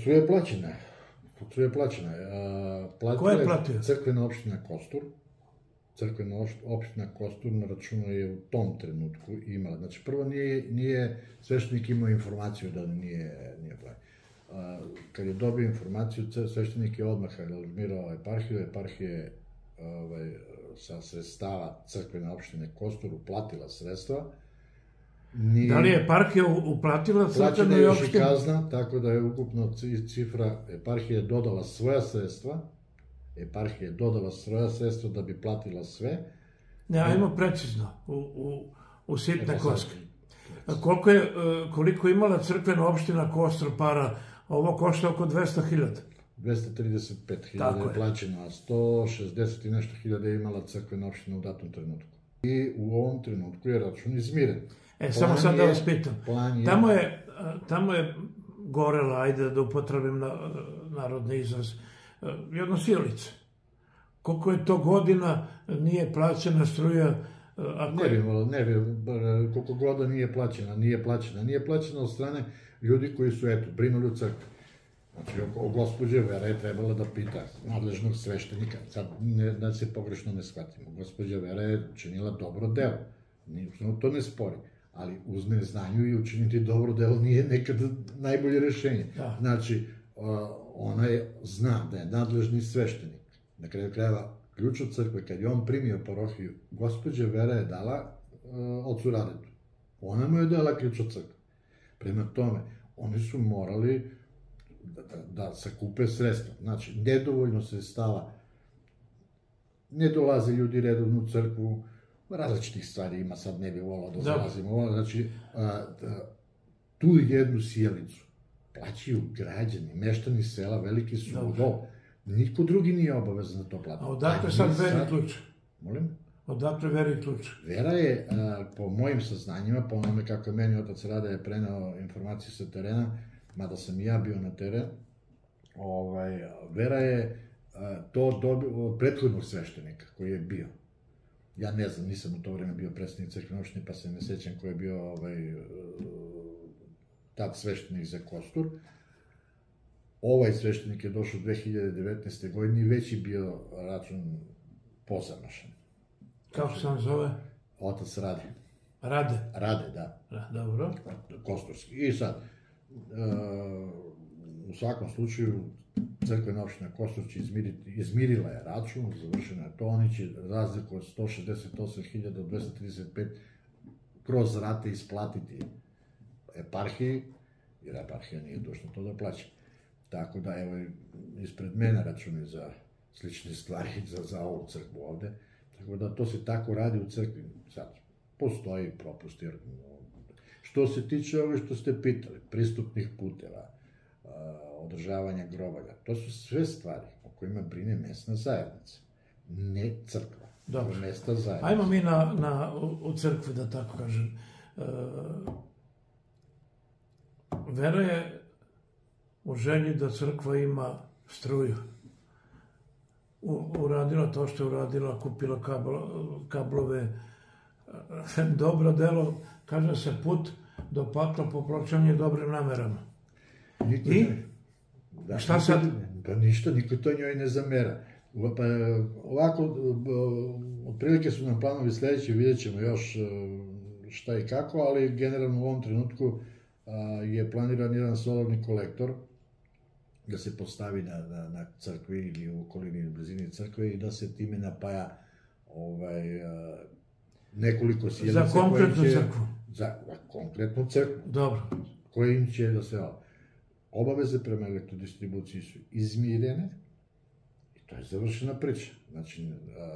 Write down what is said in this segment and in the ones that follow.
Struja je plaćena. Struja je plaćena. A, platila Ko je platio? Crkvena opština Kostur. Crkvena opš- opština Kostur na računu je u tom trenutku imala. Znači, prvo nije, nije sveštenik imao informaciju da nije, nije platio. A, kad je dobio informaciju, sveštenik je odmah alarmirao eparhiju, eparhije ovaj, sa sredstava crkvene opštine Kostur uplatila sredstva. Nije, Da li je parkija uplatila crkvenoj je još i opštini? kazna, tako da je ukupno ci- cifra, eparhija je dodala svoja sredstva, eparhija je dodala svoja sredstva da bi platila sve. Ne, ajmo precizno, u, u, u sitne E, koske. Koliko je, e, koliko je imala crkvena opština Kostor para, ovo košta oko 200.000. 235.000 Tako je je. plaćeno, a 160 i nešto hiljada je imala crkvena opština u datom trenutku. I u ovom trenutku je račun izmiren. E, samo Plan sad da vas pitam. Plan je, Tamo je, tamo je gorela, ajde da upotrebim na, narodni izraz, e, jedno sjelice. Koliko je to godina nije plaćena struja, e, ako Ne bi ne bi, koliko god da nije plaćena, nije plaćena. Nije plaćena od strane ljudi koji su, eto, brinuli u crkvi. Znači, o, o gospođe Vera je trebala da pita nadležnog sveštenika. Sad, ne, da se pogrešno ne shvatimo. Gospođa Vera je učinila dobro delo. Ništa to ne spori. Ali uzme znanju i učiniti dobro delo nije nekada najbolje rešenje. Da. Znači, ona je, zna da je nadležni sveštenik. Na kraju krajeva, ključ od crkve, kad je on primio parohiju, gospođa Vera je dala uh, ocu Radetu. Ona mu je dala ključ od crkve. Prema tome, oni su morali da, da, da sakupe sredstva. Znači, nedovoljno sredstava, ne dolaze ljudi redovno u crkvu, različitih stvari ima, sad ne bi volao da Da. zalazimo. u ovo. Znači, a, da, tu jednu sjelicu plaćaju građani, meštani sela, veliki su Dobro. do. Niko drugi nije obavezan da to plati. a odakle sad veri ključ? Molim? Odakle veri ključ? Vera je, a, po mojim saznanjima, po onome kako je meni otac Rada je prenao informacije sa terena, mada sam i ja bio na teren, ovaj, Vera je to dobio od prethodnog sveštenika koji je bio. Ja ne znam, nisam u to vreme bio predstavnik crkvene opštine, pa se ne sećam ko je bio ovaj, tad sveštenik za Kostur. Ovaj sveštenik je došao 2019. godine i već je bio račun pozamašan. Kako se on zove? Otac Rade. Rade. Rade, da. Da, dobro. Kosturski. I sad, u svakom slučaju, crkvena opština Kostur će izmiriti, izmirila je račun, završena je to, oni će razliku od 168.000 do 235 kroz rate isplatiti eparhiji, jer eparhija nije dužna to da plaća. Tako da, evo, ispred mene računi za slične stvari, za, za ovu crkvu ovde. Tako da, to se tako radi u crkvi. Sad, postoji propust, jer Što se tiče ove što ste pitali, pristupnih puteva, održavanja grobalja, to su sve stvari o kojima brine mesna zajednica, ne crkva. Dobro. Mesna zajednica. Ajmo mi na, na, u, crkvu, da tako kažem. E, vera je u želji da crkva ima struju. U, uradila to što je uradila, kupila kablo, kablove. E, Dobro delo, kaže se put do pakla popločan je dobrim namerama. Niko I? njoj- Da, Šta niko- sad? Pa ništa, niko to njoj ne zamera. Pa, ovako, otprilike su nam planovi sledeći, vidjet ćemo još e, šta i kako, ali generalno u ovom trenutku a, je planiran jedan solarni kolektor da se postavi na, na, na crkvi ili u okolini ili blizini crkve i da se time napaja ovaj, a, nekoliko sjelica. Za konkretnu će- crkvu. Za, konkretnu crkvu Dobro. kojim će da se obaveze prema elektrodistribuciji su izmirene i to je završena priča. Znači,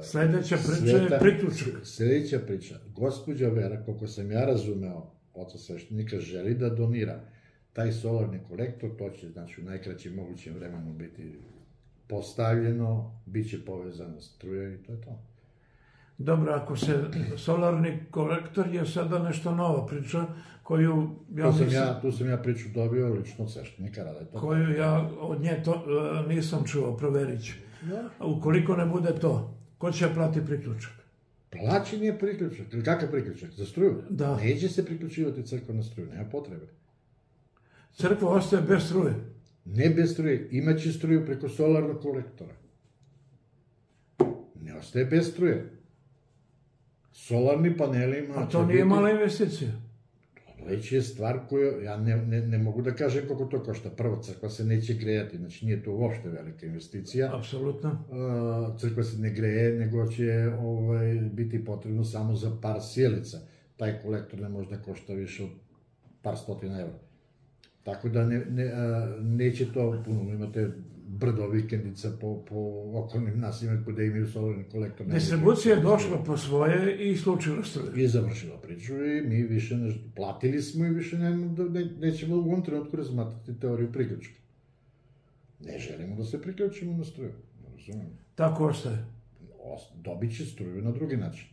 Sledeća priča je priključak. Sledeća priča. Gospođa Vera, koliko sam ja razumeo, oca sveštenika, želi da donira taj solarni kolektor, to će, znači, u najkraćem mogućem vremenu biti postavljeno, bit će povezana struja i to je to. Dobro, ako se solarni kolektor je sada nešto nova priča koju ja Tu sam nisam, ja, tu sam ja priču dobio lično od sveštenika, rada je to. koju ja od nje to e, nisam čuo, proverit ću. Da. Ukoliko ne bude to, ko će plati priključak? Plaćen je priključak. Ili kakav priključak? Za struju? Da. Neće se priključivati crkva na struju, nema potrebe. Crkva ostaje bez struje. Ne bez struje, imaće struju preko solarnog kolektora. Ne ostaje bez struje. Solarni panelima... A to nije biti... mala investicija. Već je stvar koju, ja ne, ne, ne mogu da kažem koliko to košta. Prvo, crkva se neće grejati, znači nije to uopšte velika investicija. Apsolutno. Crkva se ne greje, nego će ovaj, biti potrebno samo za par sjelica. Taj kolektor ne može da košta više od par stotina evra. Tako da ne, ne, neće to puno, imate brdo vikendica po, po okolnim naseljima gde imaju solarni kolektor. Distribucija je došla po svoje i isključila struju. I završila priču i mi više ne, platili smo i više ne, ne, nećemo u ovom trenutku razmatrati teoriju priključka. Ne želimo da se priključimo na struju. Razumijem. Tako ostaje. Dobit će struju na drugi način.